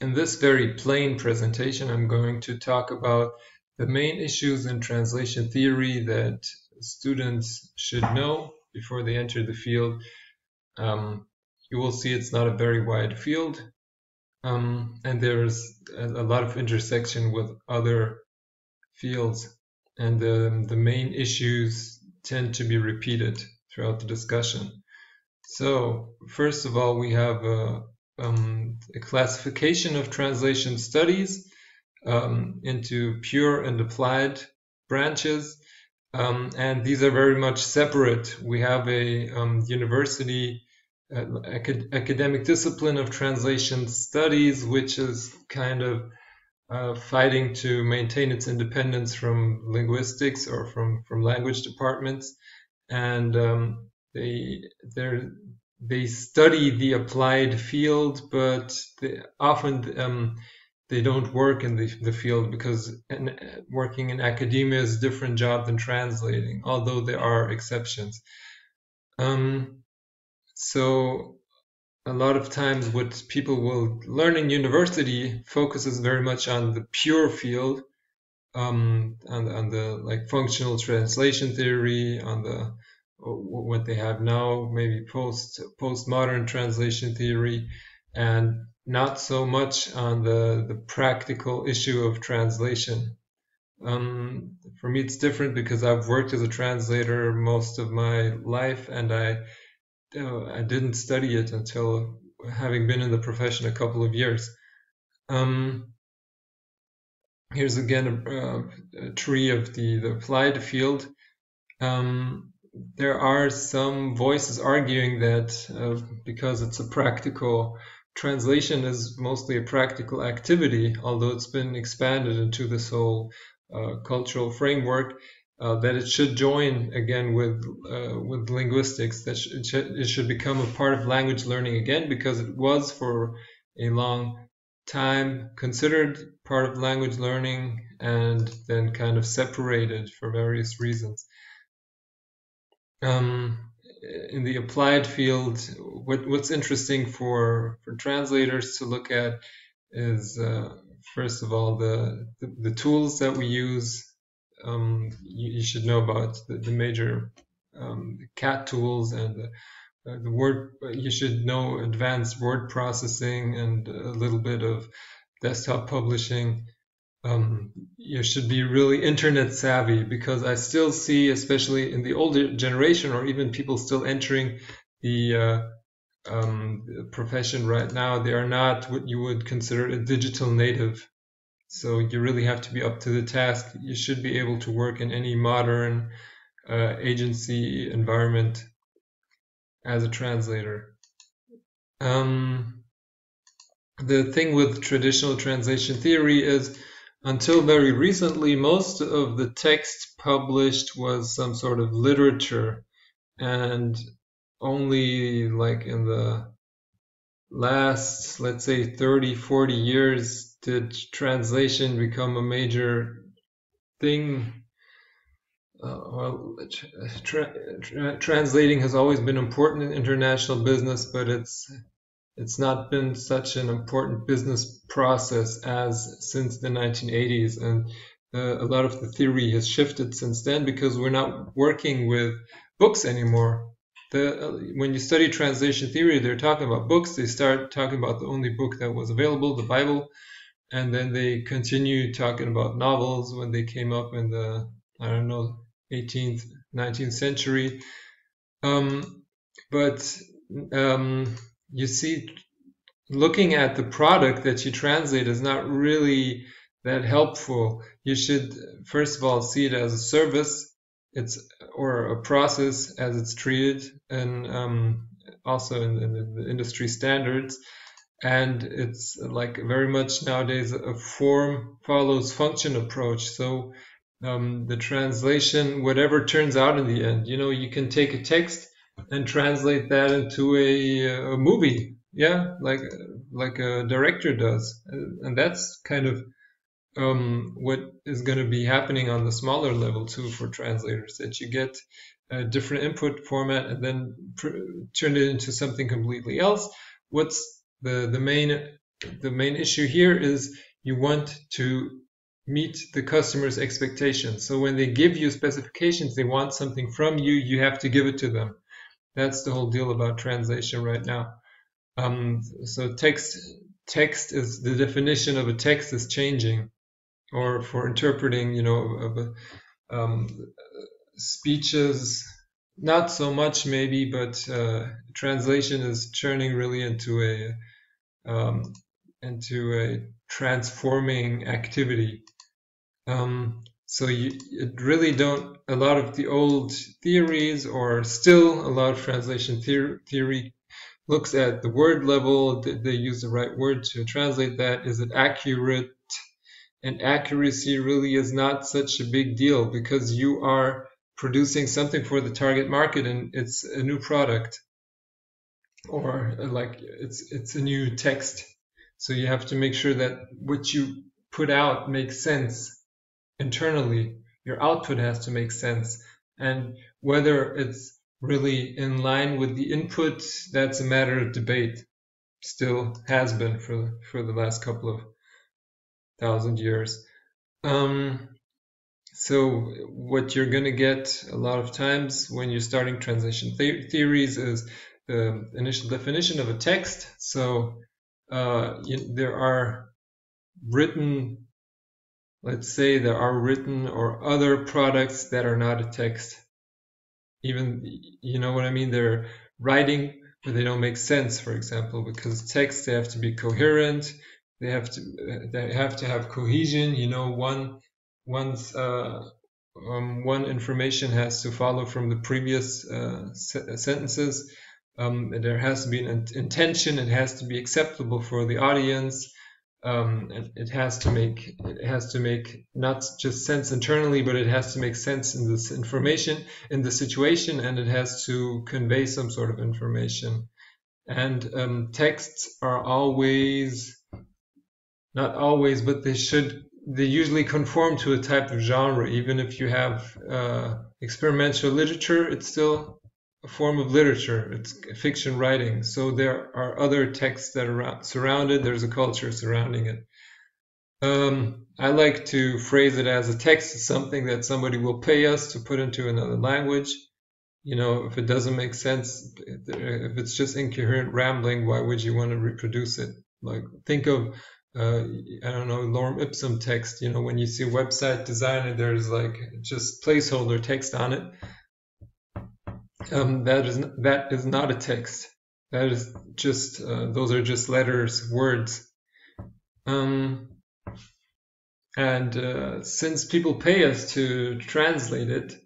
In this very plain presentation, I'm going to talk about the main issues in translation theory that students should know before they enter the field. Um, you will see it's not a very wide field, um, and there's a, lot of intersection with other fields, and the, the main issues tend to be repeated throughout the discussion. So, first of all, we have a, um, a classification of translation studies um, into pure and applied branches. Um, and these are very much separate. We have a um, university uh, acad academic discipline of translation studies, which is kind of uh, fighting to maintain its independence from linguistics or from, from language departments. And um, they, they're, they study the applied field, but they often um, they don't work in the, the field because in, working in academia is a different job than translating, although there are exceptions. Um, so a lot of times what people will learn in university focuses very much on the pure field, um, on, on the like functional translation theory, on the what they have now, maybe post postmodern translation theory, and not so much on the the practical issue of translation. Um, for me, it's different because I've worked as a translator most of my life, and I uh, I didn't study it until having been in the profession a couple of years. Um, here's again a, a, tree of the, the applied field. Um, there are some voices arguing that uh, because it's a practical translation is mostly a practical activity, although it's been expanded into this whole uh, cultural framework, uh, that it should join again with uh, with linguistics. That it it should become a part of language learning again because it was for a long time considered part of language learning and then kind of separated for various reasons. Um, in the applied field, what, what's interesting for, for translators to look at is uh, first of all the, the, the tools that we use. Um, you, you, should know about the, the major um, CAT tools and the, uh, the word. You should know advanced word processing and a little bit of desktop publishing um, you should be really internet savvy because I still see, especially in the older generation or even people still entering the, uh, um, profession right now, they are not what you would consider a digital native. So you really have to be up to the task. You should be able to work in any modern uh, agency environment as a translator. Um, the thing with traditional translation theory is until very recently, most of the text published was some sort of literature, and only like in the last, let's say, 30, 40 years did translation become a major thing. Uh, well, tra tra translating has always been important in international business, but it's it's not been such an important business process as since the 1980s and uh, a lot of the theory has shifted since then because we're not working with books anymore. The, uh, when you study translation theory they're talking about books. They start talking about the only book that was available the bible and then they continue talking about novels when they came up in the i don't know 18th 19th century. Um, but um, you see looking at the product that you translate is not really that helpful. You should first of all see it as a service, it's or a process as it's treated, and um, also in, in, the industry standards. And it's like very much nowadays a form follows function approach. So um, the translation, whatever turns out in the end, you know, you can take a text and translate that into a, a movie yeah like like a director does and that's kind of um, what is going to be happening on the smaller level too for translators that you get a different input format and then turn it into something completely else what's the the main the main issue here is you want to meet the customer's expectations. So when they give you specifications, they want something from you, you have to give it to them. That's the whole deal about translation right now. Um, so text text is the definition of a text is changing, or for interpreting, you know, a, um, speeches, not so much maybe, but uh, translation is turning really into a um, into a transforming activity. Um, so you it really don't a lot of the old theories or still a lot of translation theory, theory looks at the word level Did they use the right word to translate that. Is it accurate? And accuracy really is not such a big deal because you are producing something for the target market and it's a new product. Or uh, like it's it's a new text. So you have to make sure that what you put out makes sense internally. Your output has to make sense. And whether it's really in line with the input, that's a matter of debate. Still has been for, for the last couple of thousand years. Um, so what you're going to get a lot of times when you're starting translation the theories is the initial definition of a text. So uh, you, there are written let's say there are written or other products that are not a text. Even, you know what I mean? They're writing, but they don't make sense, for example, because text, they have to be coherent. They have to, they have to have cohesion. You know, one, one's, uh, um, one information has to follow from the previous uh, se sentences. Um, there has to be an intention. It has to be acceptable for the audience um, it, it, has to make it has to make not just sense internally, but it has to make sense in this information in the situation, and it has to convey some sort of information. And um, texts are always not always, but they should they usually conform to a type of genre. Even if you have uh, experimental literature, it's still a form of literature. It's fiction writing. So there are other texts that are surrounded. There's a culture surrounding it. Um, I like to phrase it as a text is something that somebody will pay us to put into another language. You know, if it doesn't make sense, if it's just incoherent rambling, why would you want to reproduce it? Like, think of, uh, I don't know, lorem ipsum text. You know, when you see website designer, there's like just placeholder text on it um, that is that is not a text. That is just uh, those are just letters, words. Um, and uh, since people pay us to translate it,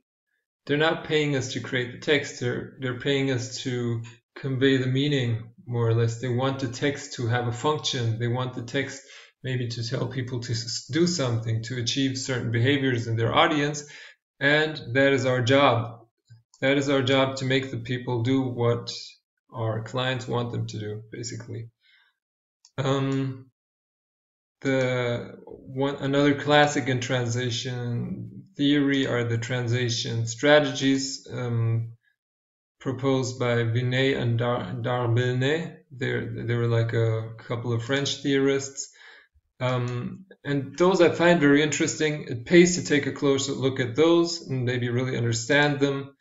they're not paying us to create the text. They're they're paying us to convey the meaning more or less. They want the text to have a function. They want the text maybe to tell people to do something, to achieve certain behaviors in their audience, and that is our job that is our job to make the people do what our clients want them to do, basically. Um, the one another classic in translation theory are the translation strategies um, proposed by Vinay and Dar- Darbelnet. They they were like a couple of French theorists. Um, and those I find very interesting. It pays to take a closer look at those and maybe really understand them.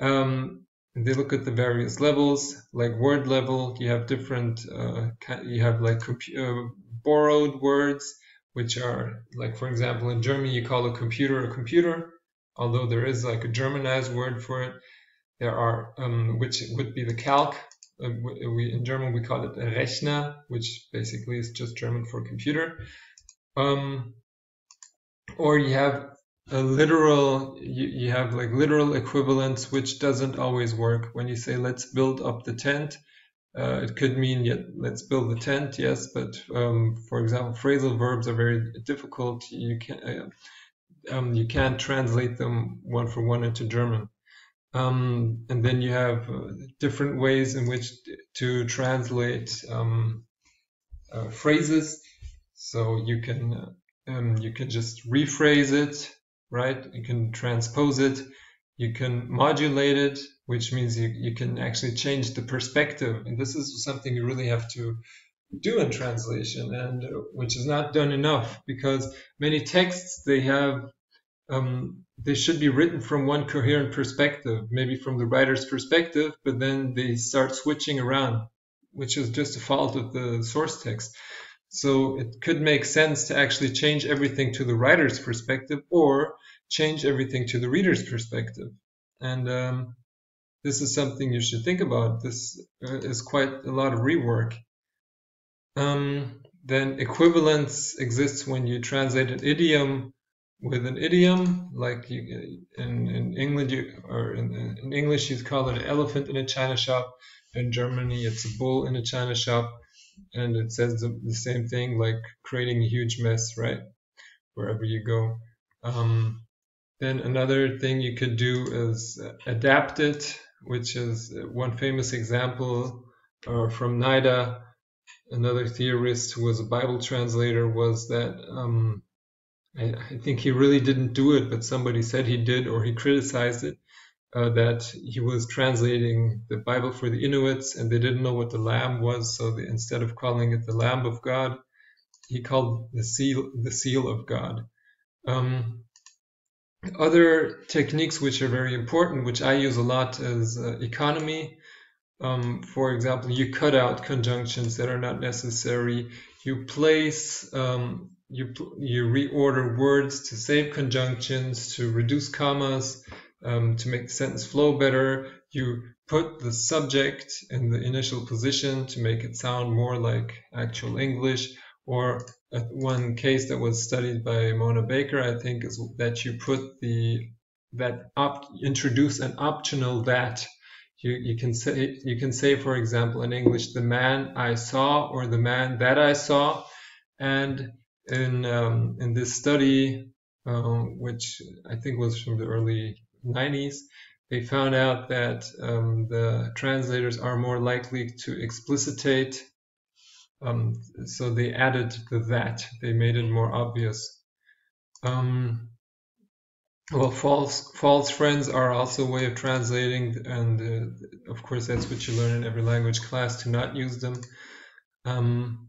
Um, they look at the various levels, like word level. You have different, uh, you have like uh, borrowed words, which are like, for example, in German you call a computer a computer, although there is like a Germanized word for it. There are, um, which would be the calque. Uh, we in German we call it Rechner, which basically is just German for computer. Um, or you have a literal you, you have like literal equivalence which doesn't always work. When you say let's build up the tent uh, it could mean yet let's build the tent yes but um, for example phrasal verbs are very difficult. You can uh, um, you can't translate them one for one into German. Um, and then you have uh, different ways in which to translate um, uh, phrases. So you can uh, um, you can just rephrase it right? You can transpose it, you can modulate it, which means you, you can actually change the perspective. And this is something you really have to do in translation, and which is not done enough because many texts they have um, they should be written from one coherent perspective, maybe from the writer's perspective, but then they start switching around, which is just a fault of the source text. So it could make sense to actually change everything to the writer's perspective or change everything to the reader's perspective. And um, this is something you should think about. This uh, is quite a lot of rework. Um, then equivalence exists when you translate an idiom with an idiom, like you, in, in England you, or in, in English you'd call it an elephant in a china shop. In Germany, it's a bull in a china shop, and it says the, the same thing, like creating a huge mess, right? Wherever you go. Um, then another thing you could do is adapt it, which is one famous example uh, from Nida, another theorist who was a Bible translator, was that um, I, I, think he really didn't do it, but somebody said he did, or he criticized it, uh, that he was translating the Bible for the Inuits, and they didn't know what the Lamb was, so they, instead of calling it the Lamb of God, he called the seal the seal of God. Um, other techniques which are very important, which I use a lot, is uh, economy. Um, for example, you cut out conjunctions that are not necessary. You place um, you, you reorder words to save conjunctions, to reduce commas, um, to make the sentence flow better. You put the subject in the initial position to make it sound more like actual English. Or uh, one case that was studied by Mona Baker, I think, is that you put the that op, introduce an optional that. You, you can say you can say, for example, in English, the man I saw or the man that I saw, and in um, in this study, um, which I think was from the early 90s, they found out that um, the translators are more likely to explicitate. Um, so they added the that. They made it more obvious. Um, well, false false friends are also a way of translating, and uh, of course that's what you learn in every language class to not use them. Um,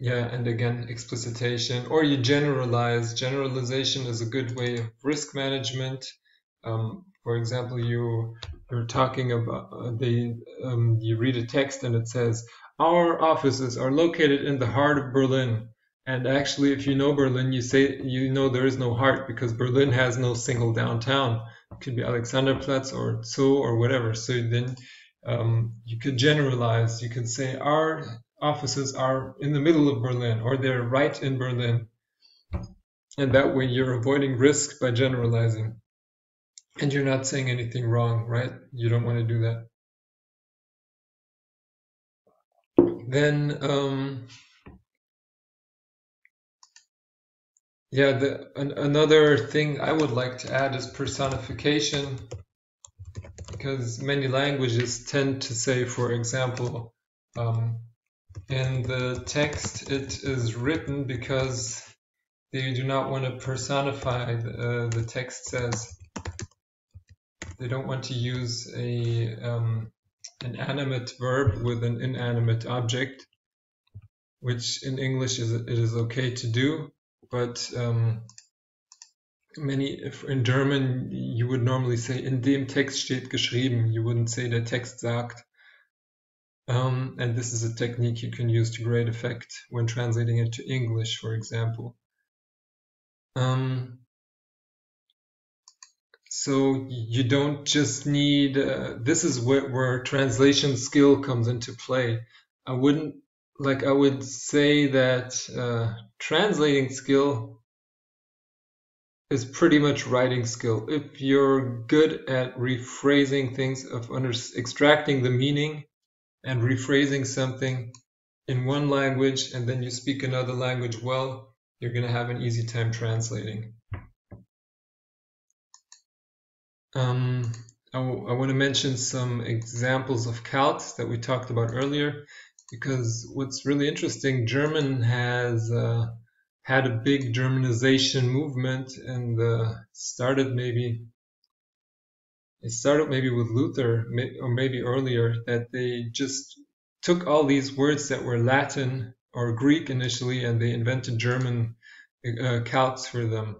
yeah, and again, explicitation, or you generalize. Generalization is a good way of risk management. Um, for example, you you're talking about uh, the um, you read a text and it says our offices are located in the heart of Berlin. And actually, if you know Berlin, you say you know there is no heart because Berlin has no single downtown. It could be Alexanderplatz or Zoo or whatever. So then um, you could generalize. You could say our offices are in the middle of Berlin or they're right in Berlin. And that way you're avoiding risk by generalizing. And you're not saying anything wrong, right? You don't want to do that. Then, um, yeah, the, an, another thing I would like to add is personification, because many languages tend to say, for example, um, in the text it is written because they do not want to personify the, uh, the text says they don't want to use a um, an animate verb with an inanimate object which in English is it is okay to do but um, many in German you would normally say in dem Text steht geschrieben you wouldn't say der Text sagt um, and this is a technique you can use to great effect when translating it to English, for example. Um, so you don't just need, uh, this is where, where translation skill comes into play. I wouldn't, like I would say that uh, translating skill is pretty much writing skill. If you're good at rephrasing things, of under, extracting the meaning and rephrasing something in one language and then you speak another language well, you're going to have an easy time translating. Um, I, want to mention some examples of calques that we talked about earlier because what's really interesting, German has uh, had a big Germanization movement and uh, started maybe it started maybe with Luther or maybe earlier that they just took all these words that were Latin or Greek initially, and they invented German uh, calques for them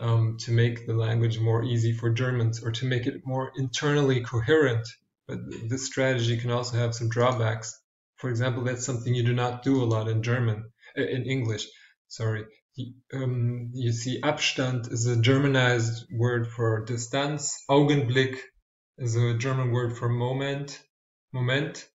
um, to make the language more easy for Germans or to make it more internally coherent. But this strategy can also have some drawbacks. For example, that's something you do not do a lot in German, uh, in English. Sorry. Um, you see, Abstand is a Germanized word for distance. Augenblick is a German word for moment. Moment.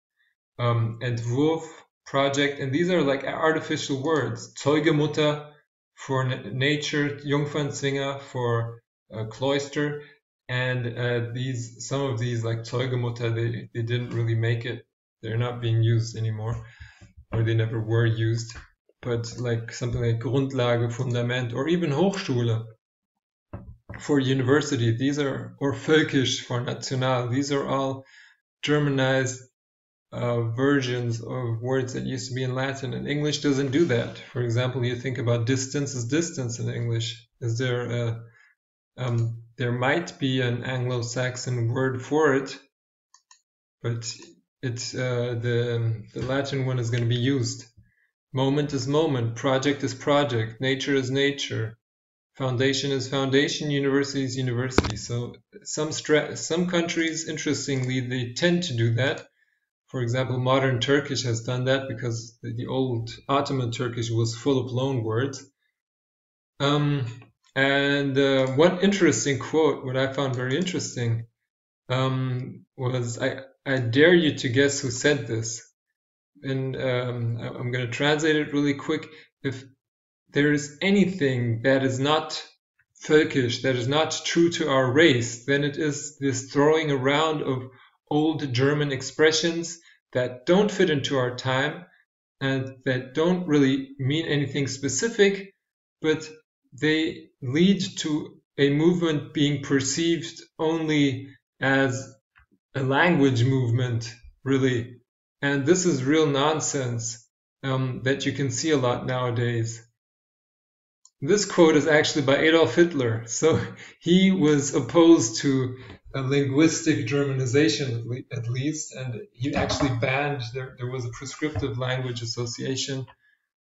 Um, Entwurf, project, and these are like artificial words. Zeugemutter for nature, Jungfernzwinger for uh, cloister, and uh, these some of these like Zeugemutter they they didn't really make it. They're not being used anymore, or they never were used. But like something like Grundlage, Fundament, or even Hochschule for university, these are or Völkisch for national. These are all Germanized uh, versions of words that used to be in Latin, and English doesn't do that. For example, you think about distance is distance in English. Is there a um, there might be an Anglo-Saxon word for it, but it's uh, the the Latin one is going to be used. Moment is moment, project is project, nature is nature, foundation is foundation, university is university. So some some countries, interestingly, they tend to do that for example, modern Turkish has done that because the, the old Ottoman Turkish was full of loan words. Um, and uh, one interesting quote, what I found very interesting, um, was I, I dare you to guess who said this. And um, I'm going to translate it really quick. If there is anything that is not Turkish, that is not true to our race, then it is this throwing around of old German expressions that don't fit into our time and that don't really mean anything specific, but they lead to a movement being perceived only as a language movement, really. And this is real nonsense um, that you can see a lot nowadays. This quote is actually by Adolf Hitler. So he was opposed to a linguistic Germanization, at least, and he actually banned, there, there was a prescriptive language association.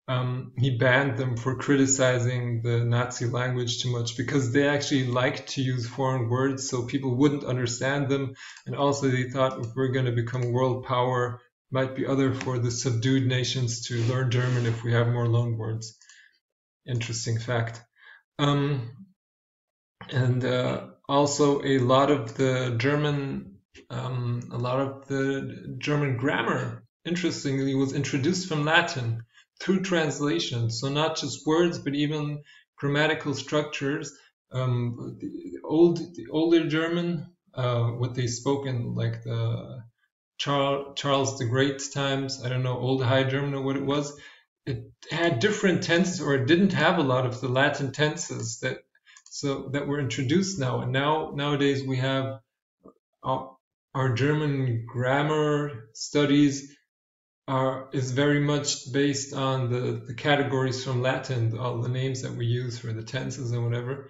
Um, he banned them for criticizing the Nazi language too much because they actually liked to use foreign words so people wouldn't understand them. And also, they thought if we're going to become world power, might be other for the subdued nations to learn German if we have more loan words. Interesting fact. Um, and uh, also a lot of the German, um, a lot of the German grammar, interestingly, was introduced from Latin through translation. So not just words, but even grammatical structures. Um, the old, the older German, uh, what they spoke in like the Charles, Charles the Great's times. I don't know, Old High German or what it was. It had different tenses, or it didn't have a lot of the Latin tenses that so that were introduced now. And now nowadays we have our, our German grammar studies are is very much based on the, the categories from Latin, all the names that we use for the tenses and whatever.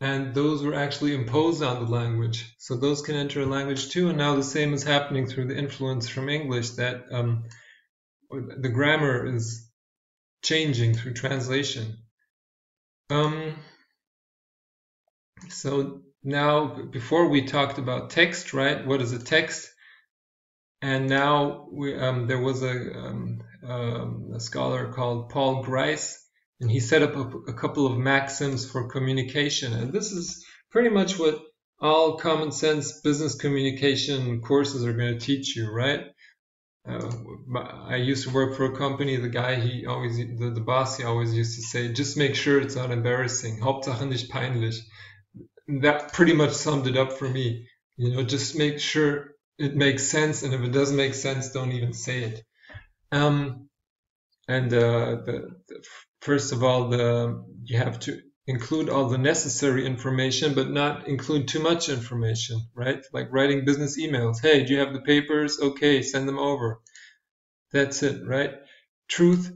And those were actually imposed on the language. So those can enter a language too. And now the same is happening through the influence from English that um, the grammar is changing through translation. Um, so now, before we talked about text, right? What is a text? And now we, um, there was a, um, um, a, scholar called Paul Grice, and he set up a, a, couple of maxims for communication. And this is pretty much what all common sense business communication courses are going to teach you, right? Uh, I used to work for a company. The guy, he always, the, the boss, he always used to say, just make sure it's not embarrassing. Hauptsache nicht peinlich that pretty much summed it up for me. You know, just make sure it makes sense, and if it doesn't make sense, don't even say it. Um, and uh, the, the, first of all, the you have to include all the necessary information, but not include too much information, right? Like writing business emails. Hey, do you have the papers? Okay, send them over. That's it, right? Truth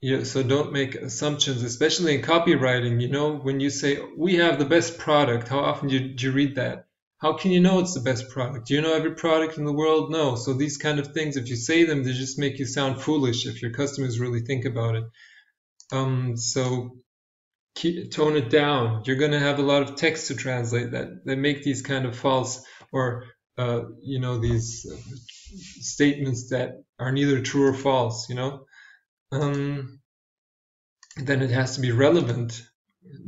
yeah, so don't make assumptions, especially in copywriting. You know, when you say we have the best product, how often do you, do you read that? How can you know it's the best product? Do you know every product in the world? No. So these kind of things, if you say them, they just make you sound foolish if your customers really think about it. Um, so keep, tone it down. You're going to have a lot of text to translate that, that make these kind of false or, uh, you know, these uh, statements that are neither true or false, you know. Um, then it has to be relevant.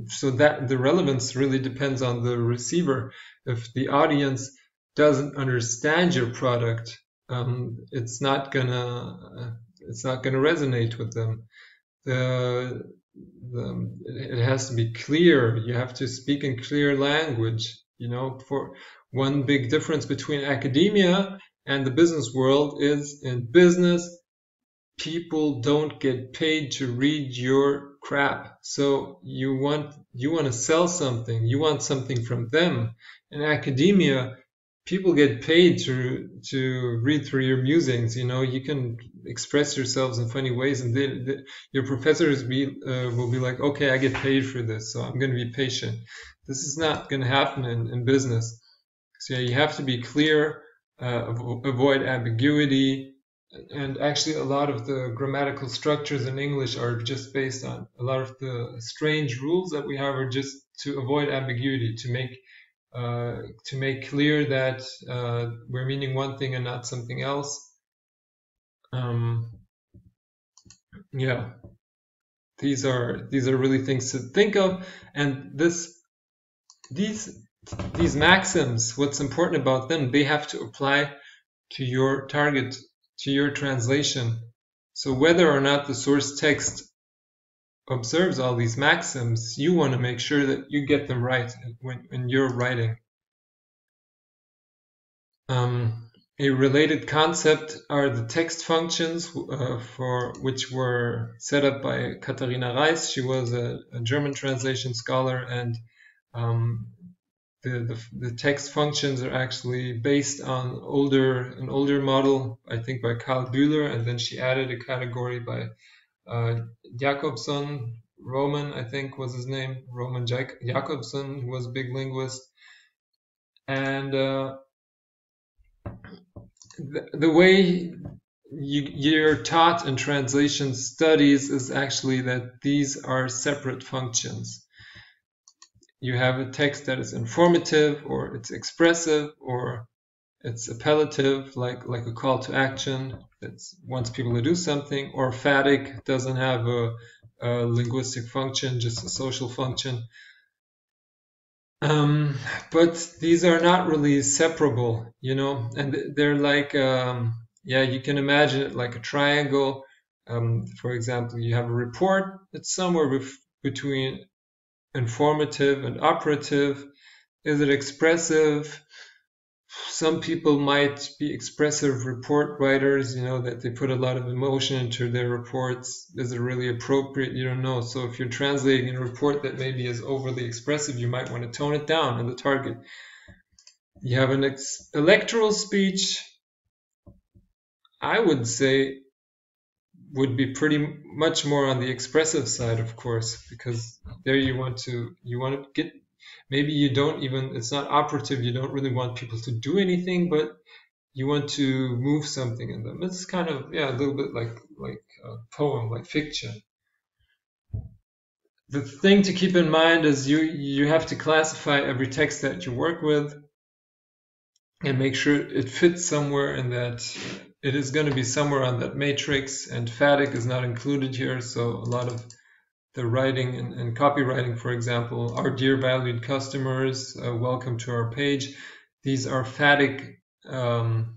So that the relevance really depends on the receiver. If the audience doesn't understand your product, um, it's not gonna it's not gonna resonate with them. The, the it has to be clear. You have to speak in clear language. You know, for one big difference between academia and the business world is in business people don't get paid to read your crap. So you want you want to sell something, you want something from them. In academia, people get paid to to read through your musings. You know, you can express yourselves in funny ways, and they, they, your professors be uh, will be like, okay, I get paid for this, so I'm going to be patient. This is not going to happen in, in business. So yeah, you have to be clear, uh, avoid ambiguity, and actually a lot of the grammatical structures in English are just based on a lot of the strange rules that we have are just to avoid ambiguity, to make uh, to make clear that uh, we're meaning one thing and not something else. Um, yeah, these are these are really things to think of, and this these these maxims, what's important about them, they have to apply to your target to your translation. So whether or not the source text observes all these maxims, you want to make sure that you get them right when, when you're writing. Um, a related concept are the text functions uh, for which were set up by Katharina Reiss. She was a, a German translation scholar and um, the, the, the, text functions are actually based on older an older model, I think by Karl Bühler, and then she added a category by uh, Jakobson, Roman, I think was his name, Roman Jakobson, who was a big linguist. And uh, the, the way you, you're taught in translation studies is actually that these are separate functions you have a text that is informative or it's expressive or it's appellative, like like a call to action that wants people to do something, or phatic doesn't have a, a linguistic function, just a social function. Um, but these are not really separable, you know, and they're like, um, yeah, you can imagine it like a triangle. Um, for example, you have a report that's somewhere between informative and operative? Is it expressive? Some people might be expressive report writers, you know, that they put a lot of emotion into their reports. Is it really appropriate? You don't know. So if you're translating a report that maybe is overly expressive, you might want to tone it down in the target. You have an electoral speech. I would say would be pretty much more on the expressive side, of course, because there you want to you want to get maybe you don't even it's not operative. You don't really want people to do anything, but you want to move something in them. It's kind of yeah a little bit like like a poem, like fiction. The thing to keep in mind is you you have to classify every text that you work with and make sure it fits somewhere in that it is going to be somewhere on that matrix and phatic is not included here so a lot of the writing and, and copywriting for example our dear valued customers uh, welcome to our page. These are phatic um,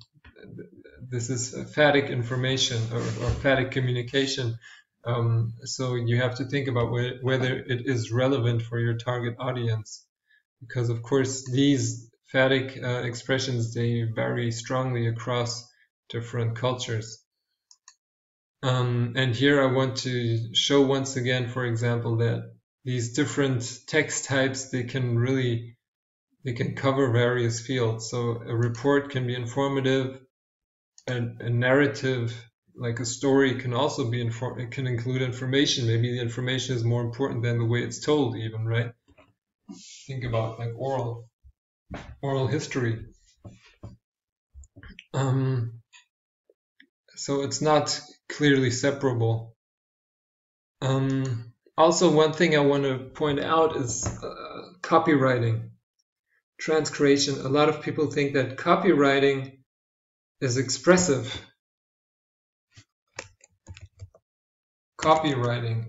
this is phatic information or, or phatic communication. Um, so you have to think about wh whether it is relevant for your target audience because of course these phatic uh, expressions they vary strongly across different cultures. Um, and here I want to show once again, for example, that these different text types, they can really, they can cover various fields. So a report can be informative, and a narrative, like a story can also be, inform it can include information. Maybe the information is more important than the way it's told even, right? Think about like oral oral history. Um, so it's not clearly separable. Um, also, one thing I want to point out is uh, copywriting, transcreation. A lot of people think that copywriting is expressive. Copywriting,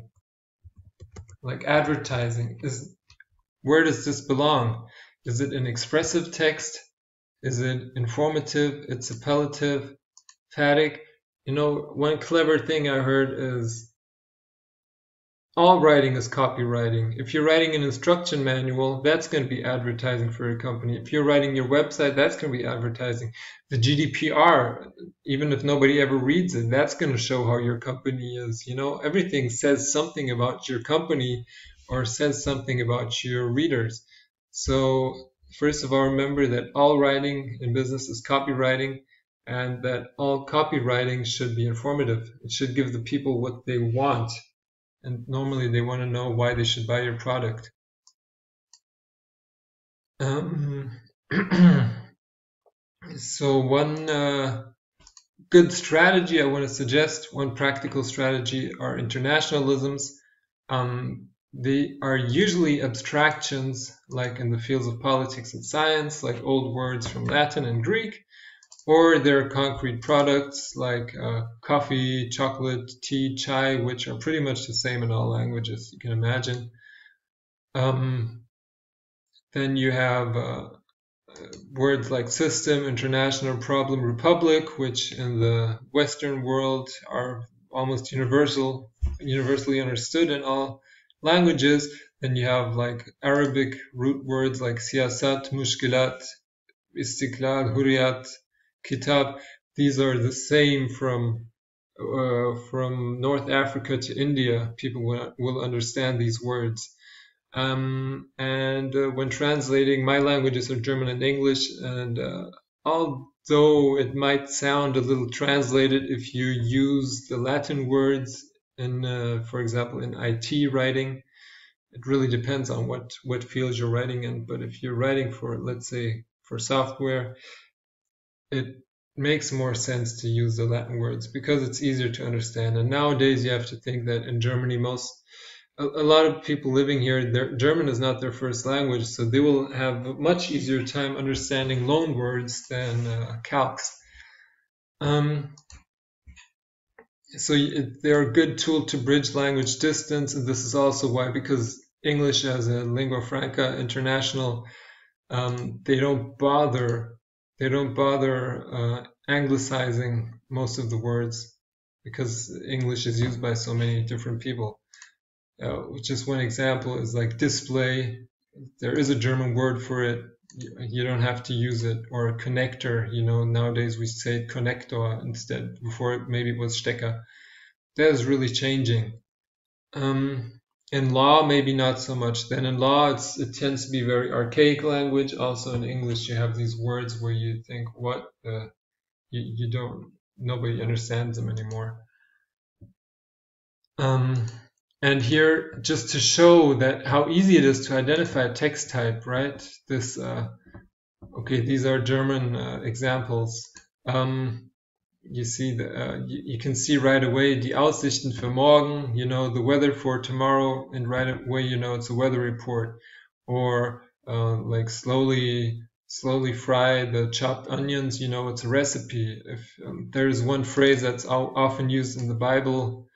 like advertising, is where does this belong? Is it an expressive text? Is it informative? It's appellative, phatic. You know, one clever thing I heard is all writing is copywriting. If you're writing an instruction manual, that's going to be advertising for your company. If you're writing your website, that's going to be advertising. The GDPR, even if nobody ever reads it, that's going to show how your company is. You know, everything says something about your company or says something about your readers. So, first of all, remember that all writing in business is copywriting and that all copywriting should be informative. It should give the people what they want and normally they want to know why they should buy your product. Um, so one uh, good strategy I want to suggest, one practical strategy are internationalisms. Um, they are usually abstractions, like in the fields of politics and science, like old words from Latin and Greek, or they're concrete products like uh, coffee, chocolate, tea, chai, which are pretty much the same in all languages you can imagine. Um, then you have uh, words like system, international, problem, republic, which in the Western world are almost universal, universally understood in all languages. Then you have like Arabic root words like siyasat, mushkilat, istiklal, huriyat, kitab, these are the same from uh, from North Africa to India. People will, will understand these words. Um, and uh, when translating, my languages are German and English, and uh, although it might sound a little translated if you use the Latin words in, uh, for example, in IT writing, it really depends on what what field you're writing in. But if you're writing for, let's say, for software, it makes more sense to use the Latin words because it's easier to understand. And nowadays, you have to think that in Germany, most a, a lot of people living here, their, German is not their first language, so they will have a much easier time understanding loan words than uh, calques. Um, so it, they're a good tool to bridge language distance, and this is also why, because English as a lingua franca international, um, they don't bother they don't bother uh, anglicizing most of the words because English is used by so many different people. Uh, just one example is like display. There is a German word for it. You don't have to use it. Or a connector. You know, nowadays we say connector instead. Before maybe it was Stecker. That is really changing. Um, in law, maybe not so much. Then in law, it's, it tends to be very archaic language. Also in English, you have these words where you think, what the, you, you don't, nobody understands them anymore. Um, and here, just to show that how easy it is to identify a text type, right? This, uh, okay, these are German uh, examples. Um, you see the, uh, you, you, can see right away the Aussichten für morgen, you know, the weather for tomorrow, and right away you know it's a weather report. Or uh, like slowly, slowly fry the chopped onions, you know, it's a recipe. If um, there's one phrase that's often used in the Bible,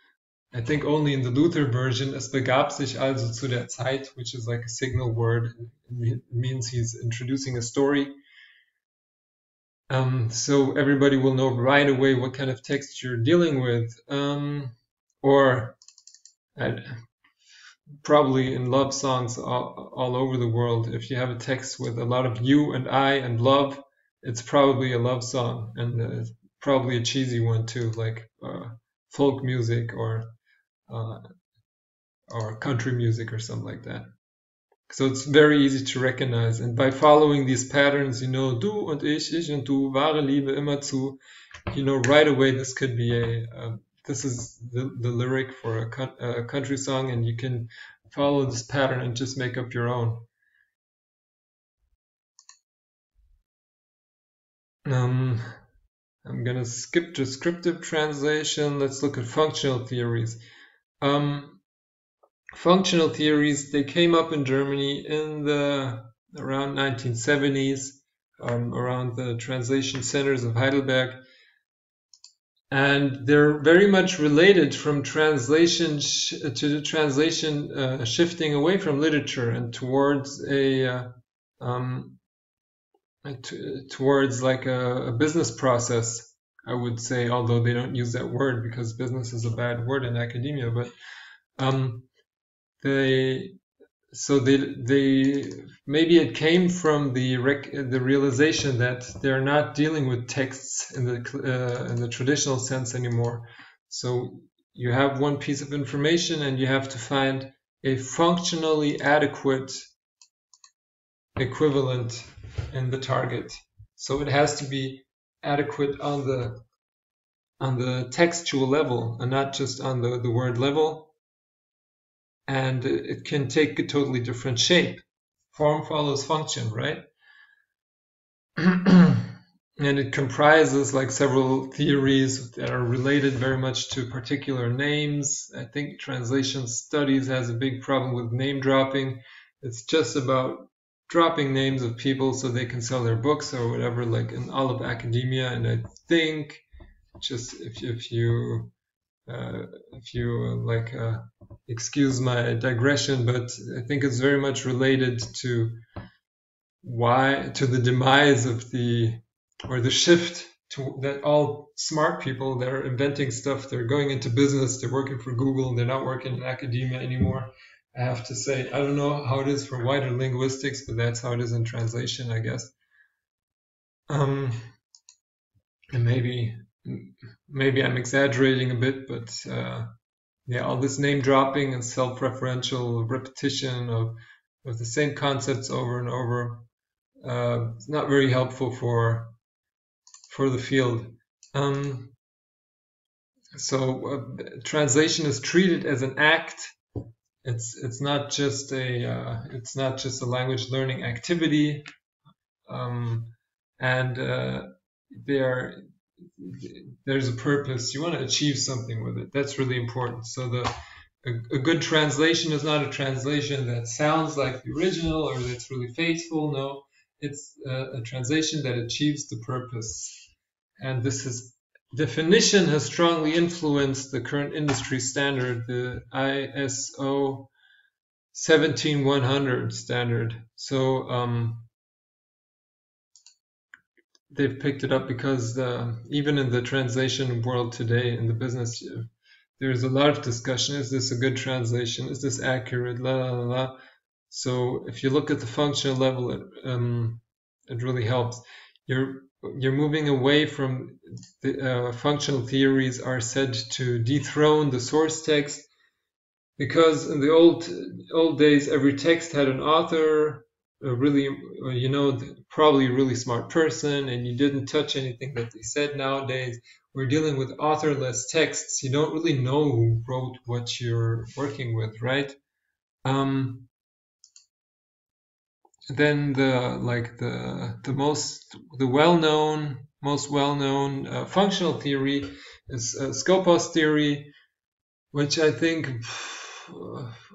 I think only in the Luther version, es begab sich also zu der Zeit, which is like a signal word. It means he's introducing a story um, so everybody will know right away what kind of text you're dealing with. Um, or probably in love songs all, all, over the world, if you have a text with a lot of you and I and love, it's probably a love song and uh, probably a cheesy one too, like uh, folk music or uh, or country music or something like that. So it's very easy to recognize. And by following these patterns, you know, du und ich, ich und du, wahre Liebe immer zu, you know, right away this could be a, uh, this is the, the lyric for a, a country song and you can follow this pattern and just make up your own. Um, I'm gonna skip descriptive translation. Let's look at functional theories. Um, functional theories they came up in Germany in the around 1970s, um, around the translation centers of Heidelberg, and they're very much related from translation to the translation uh, shifting away from literature and towards a uh, um, towards like a, a, business process. I would say, although they don't use that word because business is a bad word in academia, but um, they so they they maybe it came from the rec, the realization that they're not dealing with texts in the uh, in the traditional sense anymore. So you have one piece of information and you have to find a functionally adequate equivalent in the target. So it has to be adequate on the on the textual level and not just on the, the word level. And it can take a totally different shape. Form follows function, right? and it comprises like several theories that are related very much to particular names. I think translation studies has a big problem with name dropping. It's just about dropping names of people so they can sell their books or whatever, like in all of academia. And I think just if if you uh, if you like uh, excuse my digression, but I think it's very much related to why to the demise of the or the shift to that all smart people they're inventing stuff they're going into business they're working for google they're not working in academia anymore I have to say. I don't know how it is for wider linguistics, but that's how it is in translation, I guess. Um, and maybe maybe I'm exaggerating a bit, but uh, yeah, all this name dropping and self-referential repetition of of the same concepts over and over uh, is not very helpful for for the field. Um, so uh, translation is treated as an act it's it's not just a uh, it's not just a language learning activity, um, and uh, there there's a purpose. You want to achieve something with it. That's really important. So the a, a, good translation is not a translation that sounds like the original or that's really faithful. No, it's a, a translation that achieves the purpose. And this is definition has strongly influenced the current industry standard, the ISO 17100 standard. So um, they've picked it up because uh, even in the translation world today, in the business, there's a lot of discussion. Is this a good translation? Is this accurate? La la la. la. So if you look at the functional level, it, um, it really helps. You're you're moving away from the uh, functional theories are said to dethrone the source text because in the old old days every text had an author a really you know probably a really smart person and you didn't touch anything that they said nowadays. We're dealing with authorless texts. You don't really know who wrote what you're working with right? Um, then the like the the most the well-known most well-known uh, functional theory is uh, Skopos theory, which I think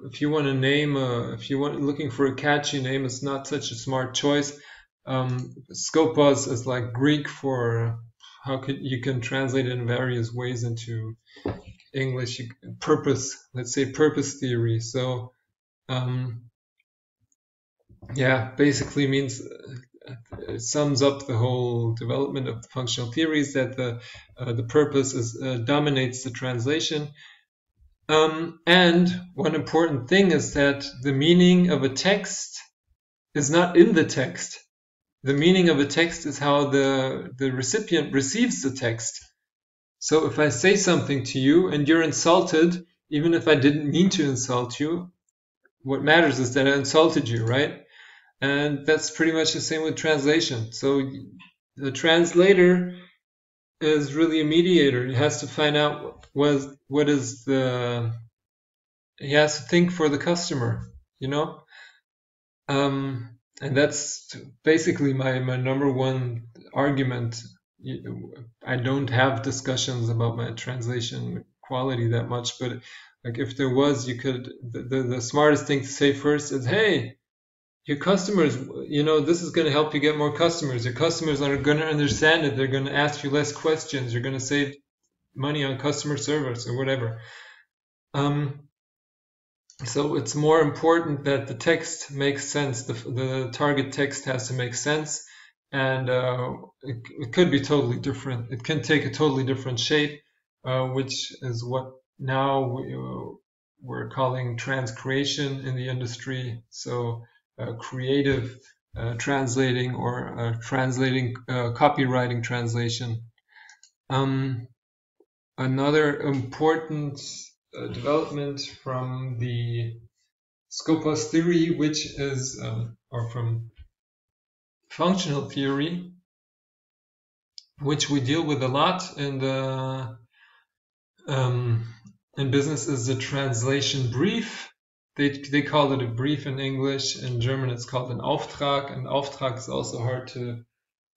if you want to name a, if you want looking for a catchy name, it's not such a smart choice. Um, Skopos is like Greek for how could you can translate it in various ways into English. You, purpose, let's say purpose theory. So um, yeah, basically means uh, it sums up the whole development of the functional theories that the uh, the purpose is, uh, dominates the translation. Um, and one important thing is that the meaning of a text is not in the text. The meaning of a text is how the, the recipient receives the text. So if I say something to you and you're insulted, even if I didn't mean to insult you, what matters is that I insulted you, right? And that's pretty much the same with translation. So the translator is really a mediator. He has to find out what what is the he has to think for the customer, you know. Um, and that's basically my, my number one argument. I don't have discussions about my translation quality that much, but like if there was, you could, the, the, the smartest thing to say first is, hey, your customers, you know, this is going to help you get more customers. Your customers are going to understand it. They're going to ask you less questions. You're going to save money on customer service or whatever. Um, so it's more important that the text makes sense. The, the target text has to make sense, and uh, it, it, could be totally different. It can take a totally different shape, uh, which is what now we, uh, we're calling transcreation in the industry. So creative uh, translating or uh, translating copywriting translation. Um, another important development from the Skopos theory, which is, um, or from functional theory, which we deal with a lot in the um, in business, is the translation brief. They, they call it a brief in English. In German, it's called an Auftrag. An Auftrag is also hard to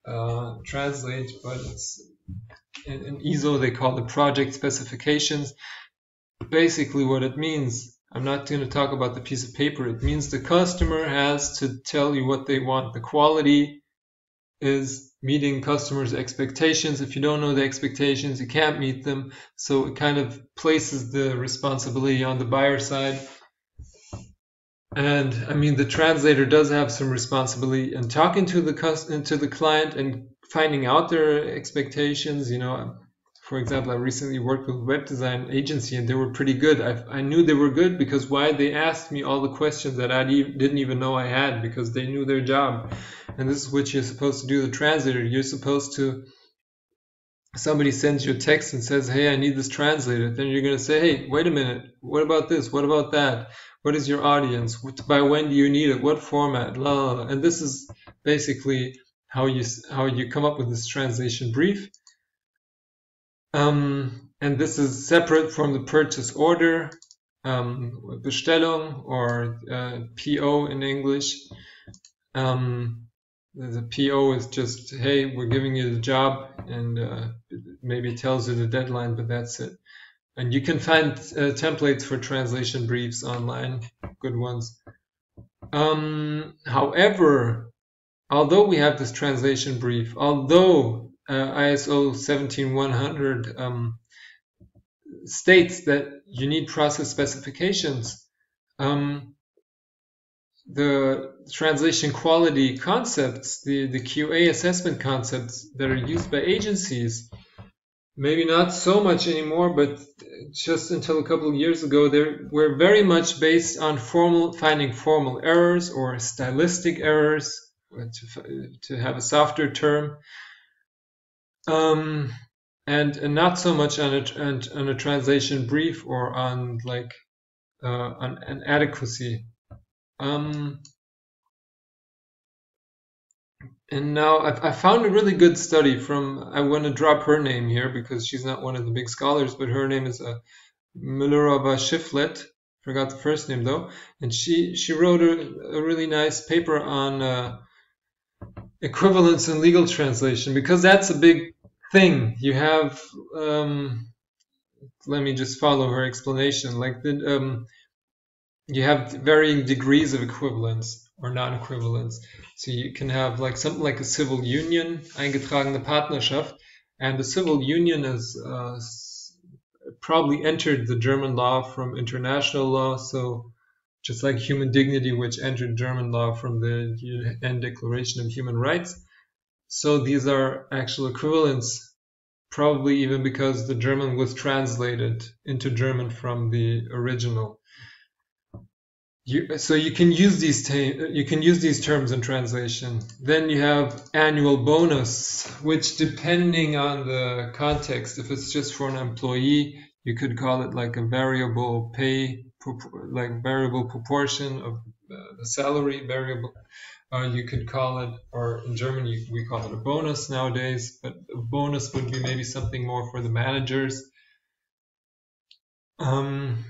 uh, translate, but it's in, in ISO they call it project specifications. Basically, what it means, I'm not going to talk about the piece of paper. It means the customer has to tell you what they want. The quality is meeting customers' expectations. If you don't know the expectations, you can't meet them. So it kind of places the responsibility on the buyer side and I mean, the translator does have some responsibility in talking to the to the client and finding out their expectations. You know, for example, I recently worked with a web design agency and they were pretty good. I, I knew they were good because why they asked me all the questions that I didn't even know I had because they knew their job. And this is what you're supposed to do, the translator. You're supposed to somebody sends you a text and says, Hey, I need this translated, then you're going to say, Hey, wait a minute. What about this? What about that? What is your audience? By when do you need it? What format? La, la, la. And this is basically how you how you come up with this translation brief. Um, and this is separate from the purchase order, um, Bestellung or uh, PO in English. Um, the PO is just, hey, we're giving you the job, and uh, maybe tells you the deadline, but that's it. And you can find uh, templates for translation briefs online, good ones. Um, however, although we have this translation brief, although uh, ISO 17100 um, states that you need process specifications, um, the translation quality concepts, the, the QA assessment concepts that are used by agencies, maybe not so much anymore, but just until a couple of years ago, they were very much based on formal finding formal errors or stylistic errors, to, to have a softer term, um, and, and not so much on a, on a translation brief or on like uh, on an adequacy. Um, and now I, found a really good study from, I want to drop her name here because she's not one of the big scholars, but her name is uh, Miloraba Shiflet. Forgot the first name though. And she, she wrote a, a really nice paper on uh, equivalence in legal translation because that's a big thing. You have, um, let me just follow her explanation. Like the, um, you have varying degrees of equivalence or non-equivalence. So you can have like something like a civil union, eingetragene Partnerschaft, and the civil union has uh, probably entered the German law from international law. So just like human dignity, which entered German law from the UN Declaration of Human Rights. So these are actual equivalents, probably even because the German was translated into German from the original. You, so you can use these you can use these terms in translation. Then you have annual bonus, which depending on the context, if it's just for an employee, you could call it like a variable pay, like variable proportion of uh, the salary variable. Uh, you could call it, or in German we call it a bonus nowadays, but a bonus would be maybe something more for the managers. Um,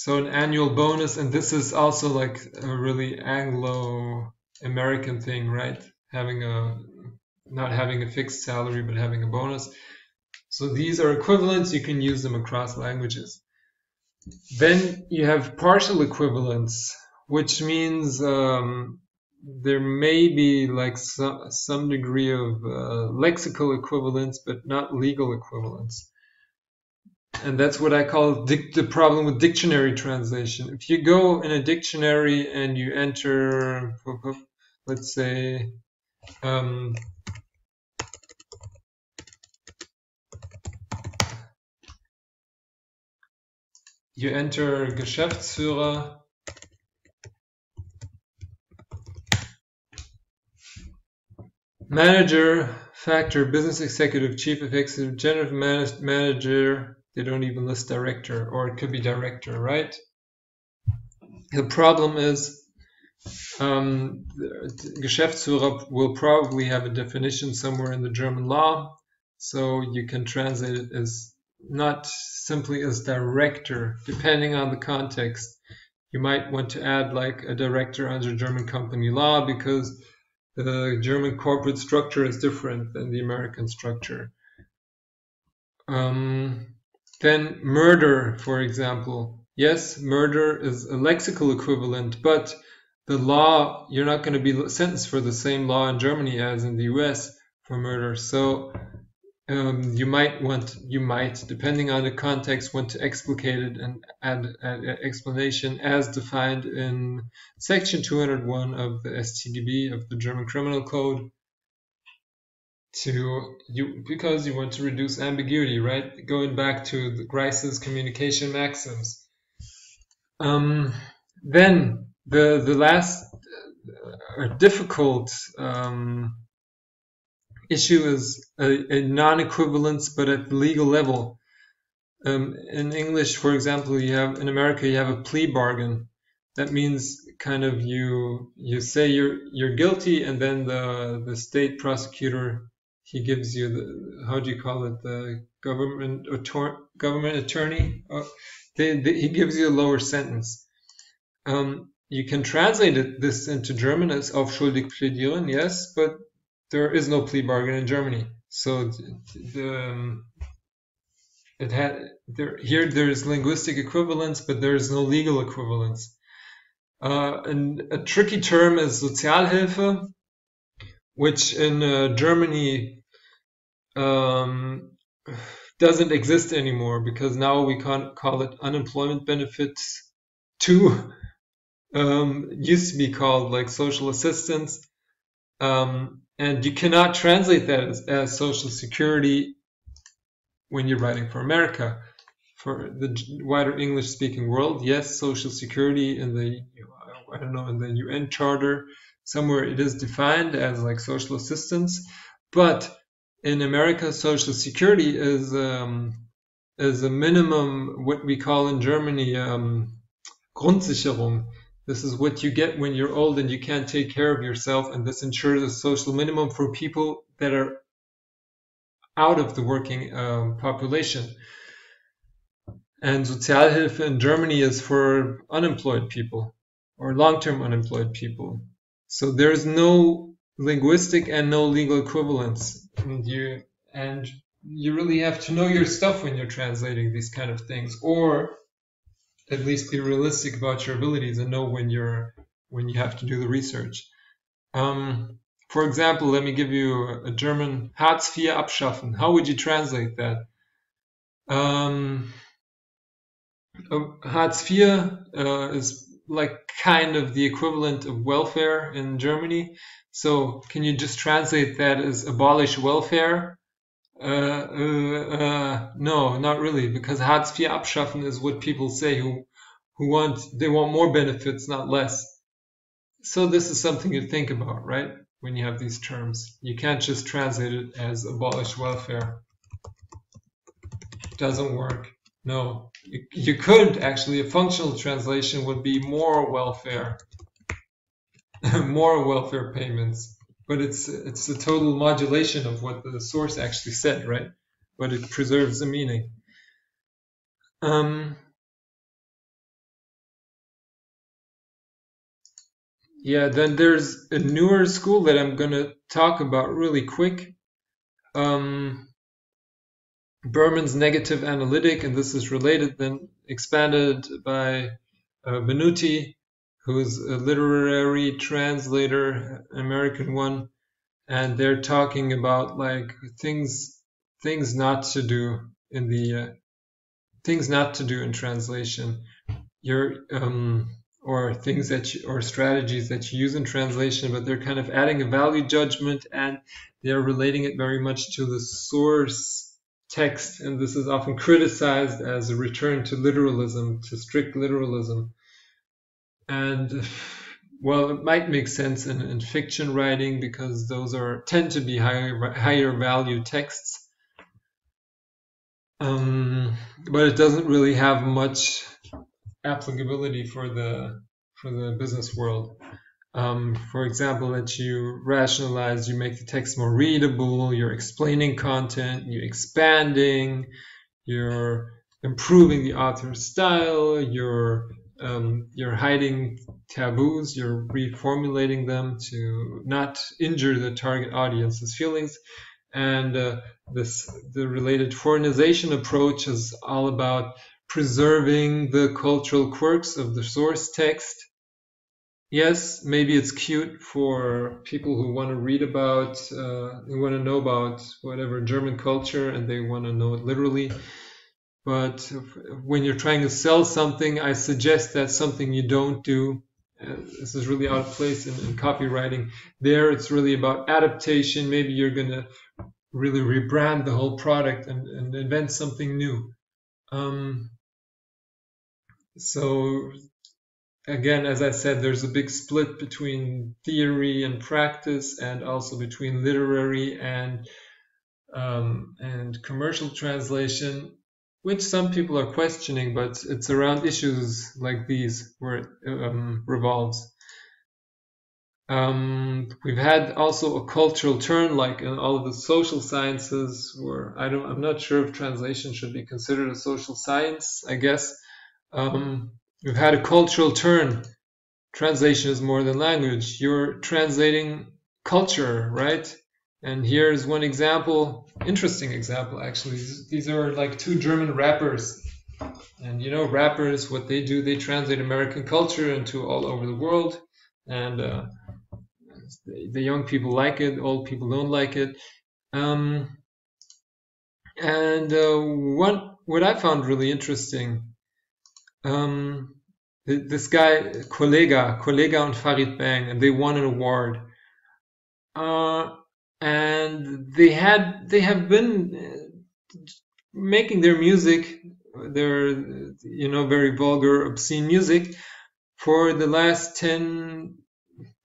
so an annual bonus, and this is also like a really Anglo American thing, right? Having a not having a fixed salary but having a bonus. So these are equivalents. You can use them across languages. Then you have partial equivalence, which means um, there may be like some, some degree of uh, lexical equivalence, but not legal equivalence. And that's what I call the problem with dictionary translation. If you go in a dictionary and you enter, let's say, um, you enter Geschäftsführer Manager, factor, business executive, chief executive, general manager, they don't even list director, or it could be director, right? The problem is um, Geschäftsführer will probably have a definition somewhere in the German law, so you can translate it as not simply as director, depending on the context. You might want to add like a director under German company law because the German corporate structure is different than the American structure. Um, then murder, for example. Yes, murder is a lexical equivalent, but the law, you're not going to be sentenced for the same law in Germany as in the US for murder. So um, you might want, you might, depending on the context, want to explicate it and add an explanation as defined in section 201 of the StGB of the German Criminal Code to you because you want to reduce ambiguity, right? Going back to the Grice's communication maxims. Um, then the the last uh, difficult um, issue is a, a non-equivalence, but at the legal level. Um, in English, for example, you have in America you have a plea bargain. That means kind of you you say you're you're guilty, and then the the state prosecutor he gives you the how do you call it the government government attorney. Oh, they, they, he gives you a lower sentence. Um, you can translate it, this into German as auf plädieren, yes, but there is no plea bargain in Germany. So the, um, it had there here there is linguistic equivalence, but there is no legal equivalence. Uh, and a tricky term is Sozialhilfe, which in uh, Germany um, doesn't exist anymore because now we can't call it unemployment benefits. Two um, used to be called like social assistance. Um, and you cannot translate that as, as social security when you're writing for America. For the wider English speaking world, yes, social security in the, I don't know, in the UN charter, somewhere it is defined as like social assistance. But in America, social security is, um, is a minimum, what we call in Germany, um, Grundsicherung this is what you get when you're old and you can't take care of yourself, and this ensures a social minimum for people that are out of the working um, population. And Sozialhilfe in Germany is for unemployed people or long-term unemployed people. So there's no linguistic and no legal equivalence. And you and you really have to know your stuff when you're translating these kind of things, or at least be realistic about your abilities and know when you're when you have to do the research. Um, for example, let me give you a German Hartz IV abschaffen. How would you translate that? Um, Hartz IV uh, is like kind of the equivalent of welfare in Germany. So can you just translate that as abolish welfare? Uh, uh, uh, no, not really, because Hartz IV abschaffen is what people say who who want they want more benefits, not less. So this is something to think about, right? When you have these terms, you can't just translate it as abolish welfare. Doesn't work. No, you, you could actually. A functional translation would be more welfare, more welfare payments but it's it's a total modulation of what the source actually said, right? But it preserves the meaning. Um, Yeah, then there's a newer school that I'm gonna talk about really quick. Um, Berman's negative analytic, and this is related, then expanded by uh, Venuti, who's a literary translator, American one, and they're talking about like things things not to do in the uh, things not to do in translation. Your um, or things that you, or strategies that you use in translation, but they're kind of adding a value judgment and they're relating it very much to the source text, and this is often criticized as a return to literalism, to strict literalism. And well, it might make sense in, in fiction writing because those are tend to be higher higher value texts. Um, but it doesn't really have much applicability for the for the business world. Um, for example, that you rationalize, you make the text more readable, you're explaining content, you're expanding, you're improving the author's style, you're um, you're hiding taboos, you're reformulating them to not injure the target audience's feelings, and uh, this the related foreignization approach is all about preserving the cultural quirks of the source text. Yes, maybe it's cute for people who want to read about, uh, who want to know about whatever German culture and they want to know it literally. But when you're trying to sell something, I suggest that's something you don't do. This is really out of place in, in copywriting. There, it's really about adaptation. Maybe you're going to really rebrand the whole product and, and invent something new. Um, so again, as I said, there's a big split between theory and practice, and also between literary and um, and commercial translation, which some people are questioning, but it's around issues like these where it um, revolves. Um, we've had also a cultural turn, like in all of the social sciences, where I don't, I'm not sure if translation should be considered a social science. I guess um, we've had a cultural turn. Translation is more than language. You're translating culture, right? And here's one example, interesting example actually. These are like two German rappers. And you know, rappers, what they do, they translate American culture into all over the world. And uh, the young people like it, old people don't like it. Um, and uh, what what I found really interesting um, this guy, Kollegah, Kollegah and Farid Bang, and they won an award. Uh, and they had, they have been uh, making their music, their, you know, very vulgar, obscene music for the last 10,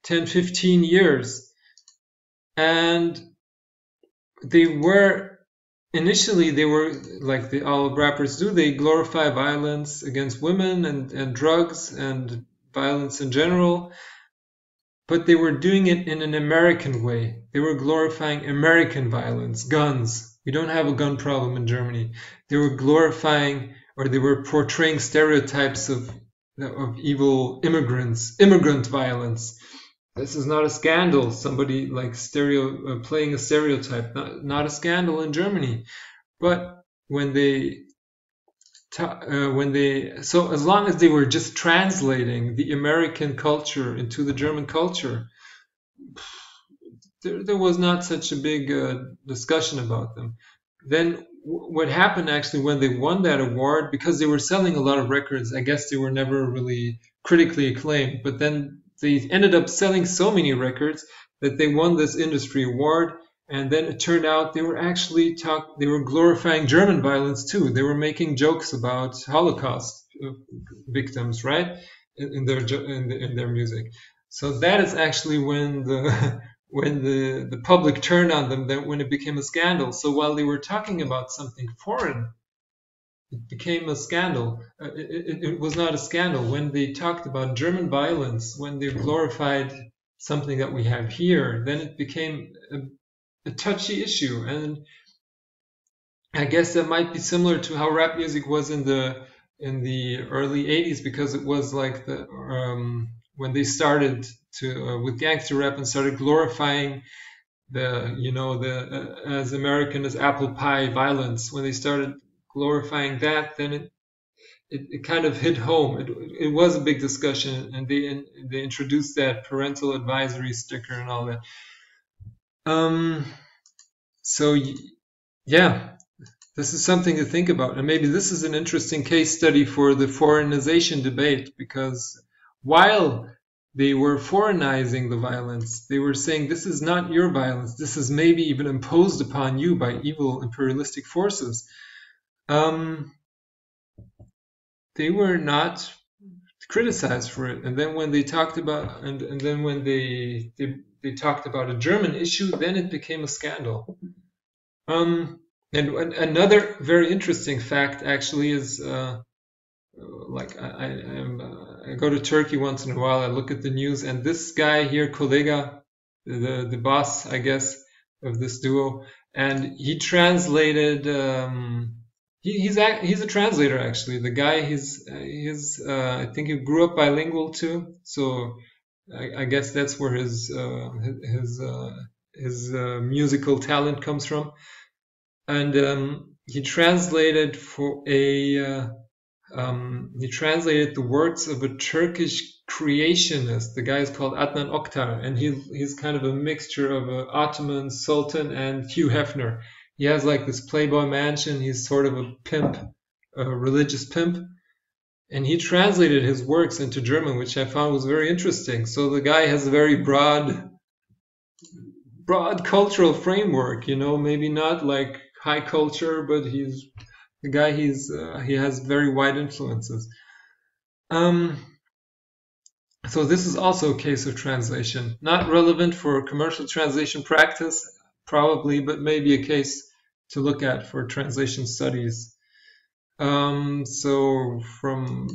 10 15 years. And they were initially they were like the all rappers do they glorify violence against women and, and drugs and violence in general but they were doing it in an american way. They were glorifying american violence guns. We don't have a gun problem in germany. They were glorifying or they were portraying stereotypes of of evil immigrants immigrant violence this is not a scandal. Somebody like stereo uh, playing a stereotype, not, not a scandal in Germany. But when they uh, when they so as long as they were just translating the American culture into the German culture, there, there was not such a big uh, discussion about them. Then what happened actually when they won that award because they were selling a lot of records, I guess they were never really critically acclaimed. But then they ended up selling so many records that they won this industry award. And then it turned out they were actually talk, they were glorifying German violence too. They were making jokes about Holocaust uh, victims, right, in, their in, the, in, their music. So that is actually when the when the the public turned on them, that when it became a scandal. So while they were talking about something foreign, it became a scandal. Uh, it, it, was not a scandal when they talked about German violence, when they glorified something that we have here. Then it became a, a touchy issue, and I guess that might be similar to how rap music was in the in the early '80s because it was like the um, when they started to uh, with gangster rap and started glorifying the you know the uh, as American as apple pie violence when they started glorifying that then it it, it kind of hit home it, it was a big discussion and they they introduced that parental advisory sticker and all that um so yeah this is something to think about and maybe this is an interesting case study for the foreignization debate because while they were foreignizing the violence. They were saying this is not your violence. This is maybe even imposed upon you by evil imperialistic forces. Um, they were not criticized for it. And then when they talked about and, and then when they, they they talked about a German issue, then it became a scandal. Um, and, and another very interesting fact actually is uh, like I, I, uh, I, go to Turkey once in a while. I look at the news, and this guy here, Kollegah, the the boss, I guess, of this duo, and he translated. Um, he, he's a, he's a translator actually. The guy, he's he's uh, I think he grew up bilingual too. So I, I guess that's where his uh, his uh, his uh, musical talent comes from, and um, he translated for a uh, um, he translated the works of a Turkish creationist. The guy is called Adnan Oktar, and he, he's kind of a mixture of an Ottoman sultan and Hugh Hefner. He has like this Playboy mansion. He's sort of a pimp, a religious pimp. And he translated his works into German, which I found was very interesting. So the guy has a very broad, broad cultural framework, you know, maybe not like high culture, but he's the guy he's uh, he has very wide influences. Um, so this is also a case of translation, not relevant for commercial translation practice, probably, but maybe a case to look at for translation studies. Um, so from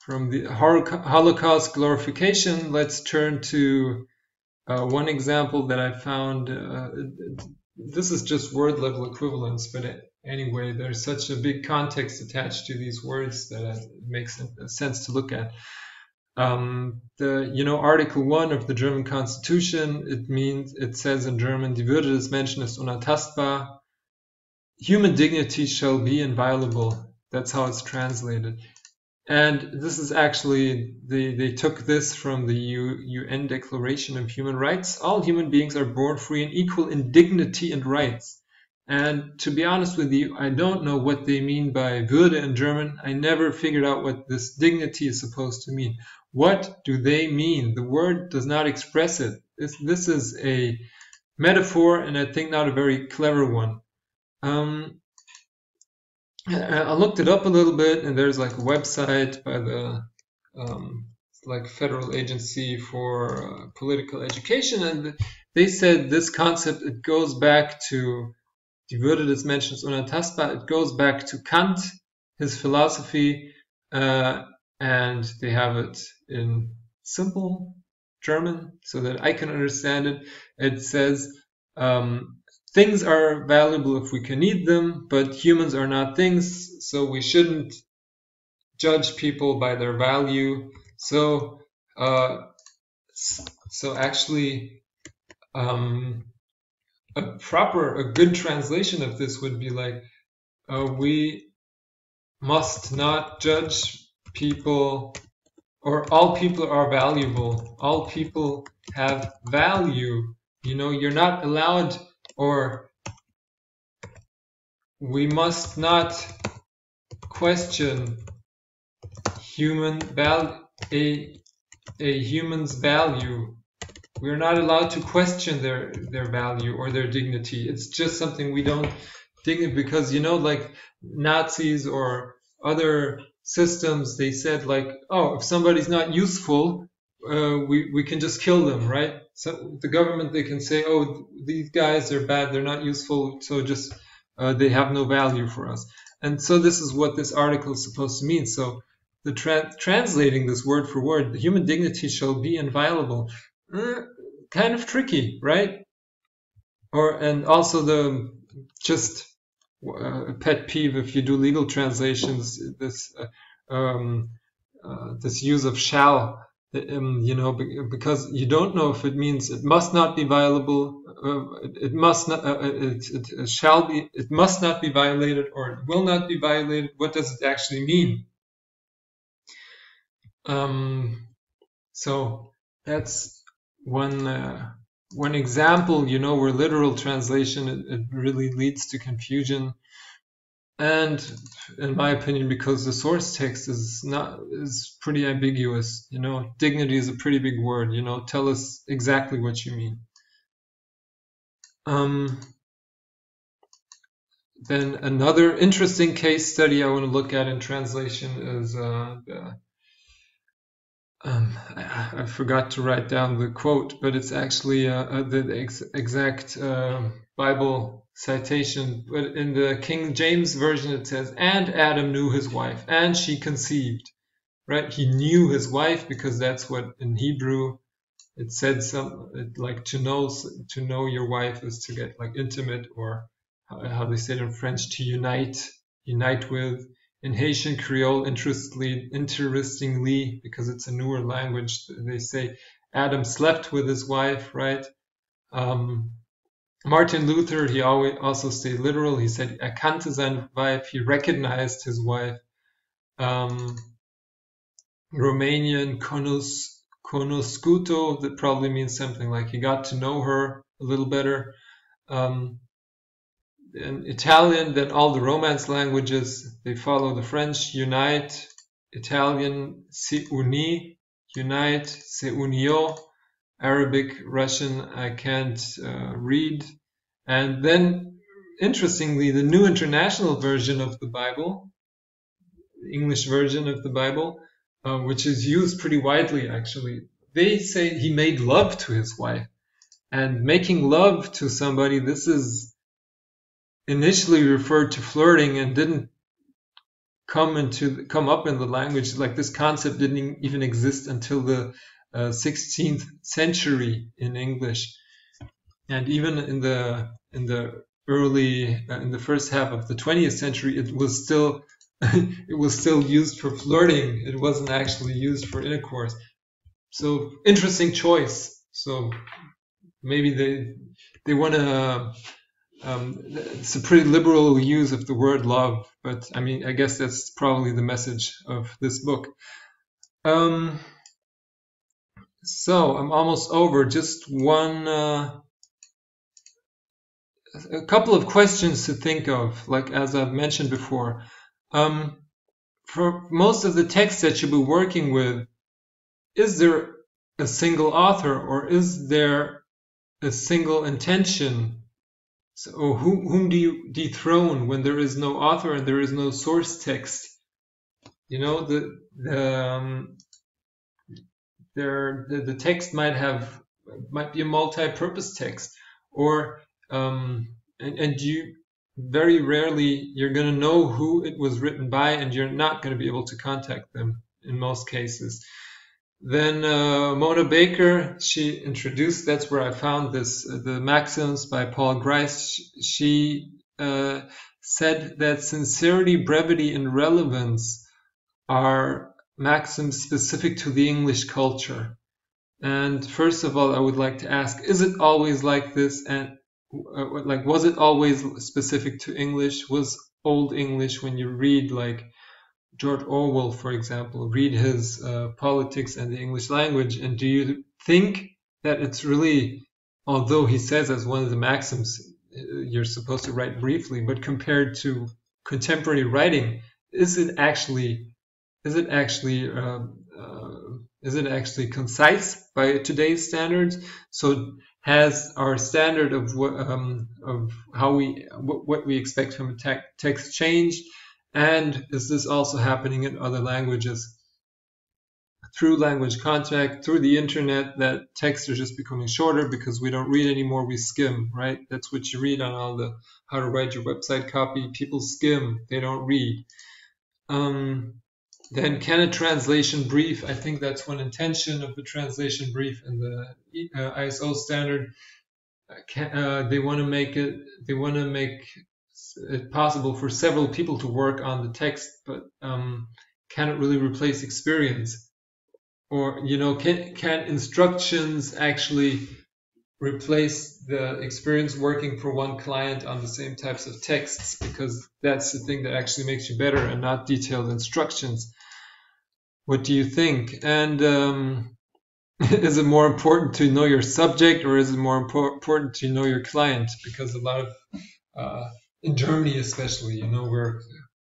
from the Holocaust glorification, let's turn to uh, one example that I found. Uh, this is just word level equivalence, but anyway, there's such a big context attached to these words that it makes sense to look at. Um, the you know Article One of the German Constitution it means it says in German Die Würde des Menschen ist unantastbar. Human dignity shall be inviolable. That's how it's translated. And this is actually they they took this from the UN Declaration of Human Rights. All human beings are born free and equal in dignity and rights. And to be honest with you, I don't know what they mean by Würde in German. I never figured out what this dignity is supposed to mean. What do they mean? The word does not express it. This, this is a metaphor, and I think not a very clever one. Um, I looked it up a little bit, and there's like a website by the um, like federal agency for uh, political education, and they said this concept it goes back to Die Würde des Menschen ist unantastbar. It goes back to Kant, his philosophy, uh, and they have it in simple German so that I can understand it. It says, um, things are valuable if we can need them, but humans are not things, so we shouldn't judge people by their value. So, uh, so actually, um, a proper, a good translation of this would be like, uh, we must not judge people, or all people are valuable. All people have value. You know, you're not allowed, or we must not question human value, a, a human's value we're not allowed to question their their value or their dignity. It's just something we don't dig because you know, like Nazis or other systems, they said like, oh, if somebody's not useful, uh, we we can just kill them, right? So the government they can say, oh, these guys are bad, they're not useful, so just uh, they have no value for us. And so this is what this article is supposed to mean. So the tra translating this word for word, the human dignity shall be inviolable. Mm, kind of tricky, right? Or and also the just uh, a pet peeve if you do legal translations, this uh, um, uh, this use of shall um, you know, because you don't know if it means it must not be violable, uh, it, it, must not, uh, it, it, it, shall be, it must not be violated, or it will not be violated. What does it actually mean? Um, so that's one uh, one example, you know, where literal translation it, it really leads to confusion. And in my opinion because the source text is not is pretty ambiguous you know dignity is a pretty big word you know tell us exactly what you mean. Um, then another interesting case study I want to look at in translation is uh, the, um, I, I, forgot to write down the quote, but it's actually uh, uh the ex exact uh, Bible citation, but in the King James version it says, "And Adam knew his wife, and she conceived." Right? He knew his wife because that's what in Hebrew it said some like to know to know your wife is to get like intimate or how they say it in French to unite unite with. In Haitian Creole, interestingly, interestingly, because it's a newer language, they say Adam slept with his wife, right? Um, Martin Luther, he always also stayed literal. He said, er kannte seine wife, he recognized his wife. Um, Romanian konus, conoscuto, that probably means something like he got to know her a little better. Um, in Italian, then all the Romance languages, they follow the French, unite, Italian, si uni, unite, se unió, Arabic, Russian, I can't uh, read. And then, interestingly, the New International Version of the Bible, English version of the Bible, uh, which is used pretty widely actually, they say he made love to his wife. And making love to somebody, this is initially referred to flirting and didn't come into come up in the language like this concept didn't even exist until the 16th uh, century in English, and even in the in the early uh, in the first half of the 20th century, it was still it was still used for flirting. It wasn't actually used for intercourse. So interesting choice. So maybe they they want to. Um, it's a pretty liberal use of the word love, but I mean, I guess that's probably the message of this book. Um, so I'm almost over. Just one, uh, a couple of questions to think of, like as I've mentioned before. Um, for most of the texts that you'll be working with, is there a single author or is there a single intention? So whom, whom do you dethrone when there is no author and there is no source text? You know, the, the um, there the, the text might have might be a multi-purpose text or um, and, and you very rarely you're going to know who it was written by and you're not going to be able to contact them in most cases then uh, Mona Baker, she introduced, that's where I found this, uh, the Maxims by Paul Grice. She uh, said that sincerity, brevity, and relevance are maxims specific to the English culture. And first of all, I would like to ask, is it always like this? And uh, like, was it always specific to English? Was Old English, when you read like George Orwell, for example, read his uh, politics and the English language, and do you think that it's really, although he says as one of the maxims, uh, you're supposed to write briefly, but compared to contemporary writing, is it actually is it actually uh, uh, is it actually concise by today's standards? So has our standard of what um, of how we what, what we expect from a te text changed? And is this also happening in other languages? Through language contact, through the internet, that texts are just becoming shorter because we don't read anymore, we skim, right? That's what you read on all the how to write your website copy. People skim, they don't read. Um, then can a translation brief, I think that's one intention of the translation brief in the uh, ISO standard. Uh, can, uh, they want to make it, they want to make it possible for several people to work on the text, but um, can it really replace experience? or you know, can can instructions actually replace the experience working for one client on the same types of texts because that's the thing that actually makes you better and not detailed instructions. What do you think? And um, is it more important to know your subject or is it more important to know your client? Because a lot of, uh, in Germany especially, you know, we're a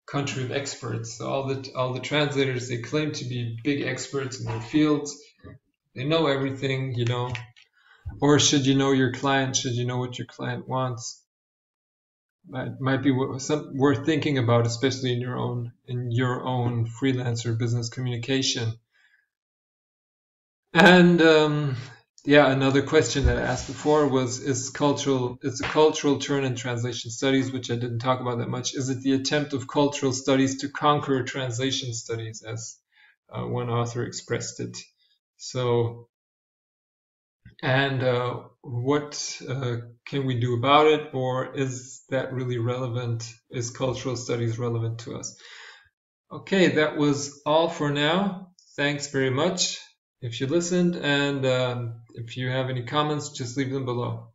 country of experts. So all the all the translators they claim to be big experts in their fields. They know everything, you know, or should you know your client? Should you know what your client wants? Might might be some worth thinking about, especially in your own in your own freelancer business communication. And um, yeah, another question that I asked before was: Is cultural is a cultural turn in translation studies, which I didn't talk about that much. Is it the attempt of cultural studies to conquer translation studies, as uh, one author expressed it? So and uh, what uh, can we do about it or is that really relevant is cultural studies relevant to us okay that was all for now thanks very much if you listened and um, if you have any comments just leave them below